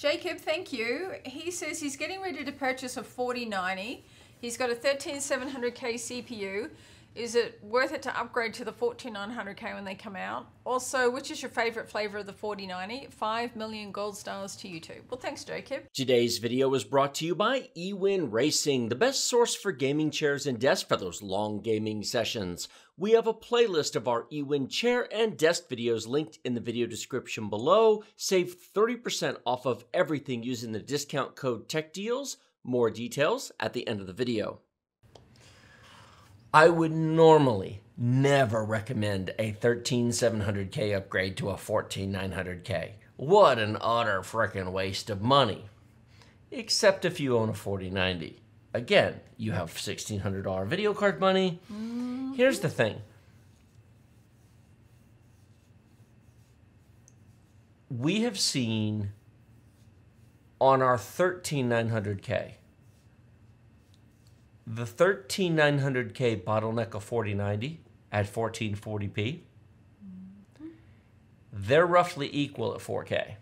Jacob, thank you. He says he's getting ready to purchase a 4090. He's got a 13700K CPU. Is it worth it to upgrade to the 14900K when they come out? Also, which is your favorite flavor of the 4090? 5 million gold stars to you too. Well, thanks, Jacob. Today's video was brought to you by eWin Racing, the best source for gaming chairs and desks for those long gaming sessions. We have a playlist of our eWin chair and desk videos linked in the video description below. Save 30% off of everything using the discount code TechDeals. More details at the end of the video. I would normally never recommend a 13700K upgrade to a 14900K. What an utter frickin' waste of money. Except if you own a 4090. Again, you have $1,600 video card money. Mm-hmm. Here's the thing. We have seen on our 13900K the 13900K bottleneck of 4090 at 1440p, they're roughly equal at 4K.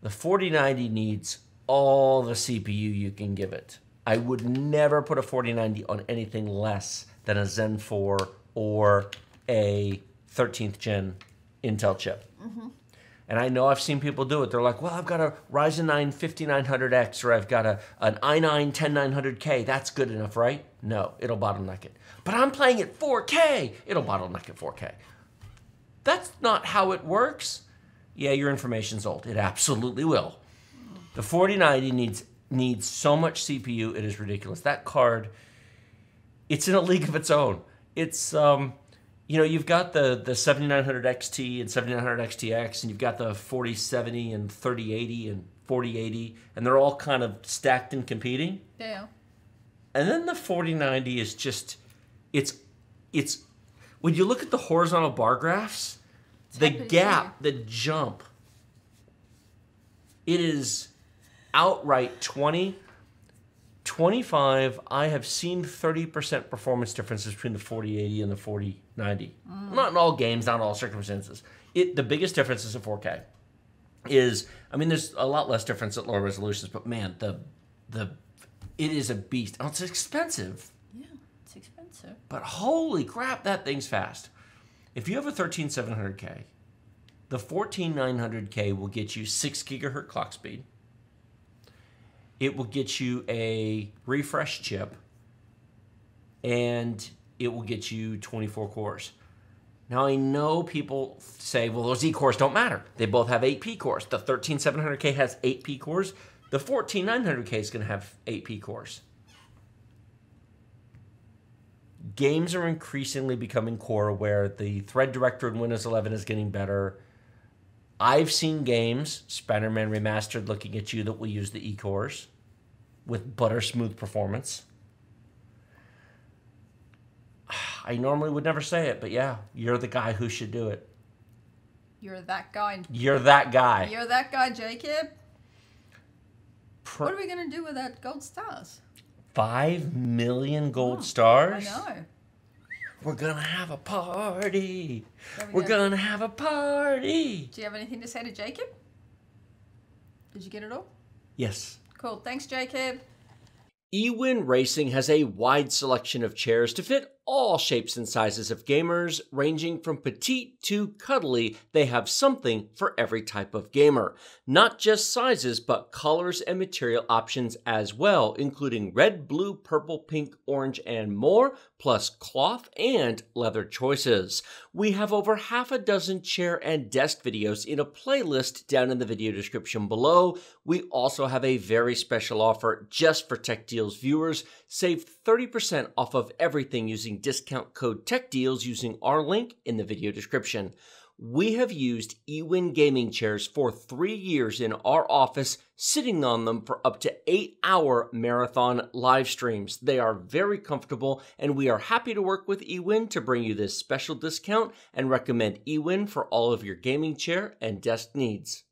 The 4090 needs all the CPU you can give it. I would never put a 4090 on anything less than a Zen 4 or a 13th gen Intel chip. Mm-hmm. And I know I've seen people do it. They're like, well, I've got a Ryzen 9 5900X or I've got a, an i9 10900K. That's good enough, right? No, it'll bottleneck it. But I'm playing at 4K. It'll bottleneck at 4K. That's not how it works. Yeah, your information's old. It absolutely will. The 4090 needs needs so much CPU, it is ridiculous. That card, it's in a league of its own. It's um you know, you've got the the 7900 XT and 7900 XTX, and you've got the 4070 and 3080 and 4080, and they're all kind of stacked and competing. Yeah. And then the 4090 is just, it's, it's, when you look at the horizontal bar graphs, the happy to gap, the jump, it is outright 20, 25. I have seen 30% performance differences between the 4080 and the 4090. Mm. Not in all games, not in all circumstances. It The biggest difference is in 4K. Is, I mean, there's a lot less difference at lower resolutions, but man, the, the, it is a beast. Oh, it's expensive. Yeah, it's expensive. But holy crap, that thing's fast. If you have a 13700K, the 14900K will get you 6 gigahertz clock speed. It will get you a refresh chip and it will get you 24 cores. Now I know people say, well, those E cores don't matter. They both have 8P cores. The 13700K has 8P cores. The 14900K is going to have 8P cores games are increasingly becoming core aware. The thread director in Windows 11 is getting better. I've seen games, Spider Man Remastered, looking at you, that will use the E cores with butter smooth performance. I normally would never say it, but yeah, you're the guy who should do it. You're that guy. You're that guy. You're that guy, Jacob. Pr- What are we going to do with that gold stars? Five million gold Oh, stars. I know. We're gonna have a party. We We're go. gonna have a party. Do you have anything to say to Jacob? Did you get it all? Yes. Cool. Thanks, Jacob. eWin Racing has a wide selection of chairs to fit all shapes and sizes of gamers, ranging from petite to cuddly. They have something for every type of gamer. Not just sizes, but colors and material options as well, including red, blue, purple, pink, orange, and more, plus cloth and leather choices. We have over half a dozen chair and desk videos in a playlist down in the video description below. We also have a very special offer just for Tech Deals viewers. Save 30% off of everything using discount code TechDeals using our link in the video description. We have used eWin gaming chairs for three years in our office, sitting on them for up to eight hour marathon live streams. They are very comfortable, and we are happy to work with eWin to bring you this special discount and recommend eWin for all of your gaming chair and desk needs.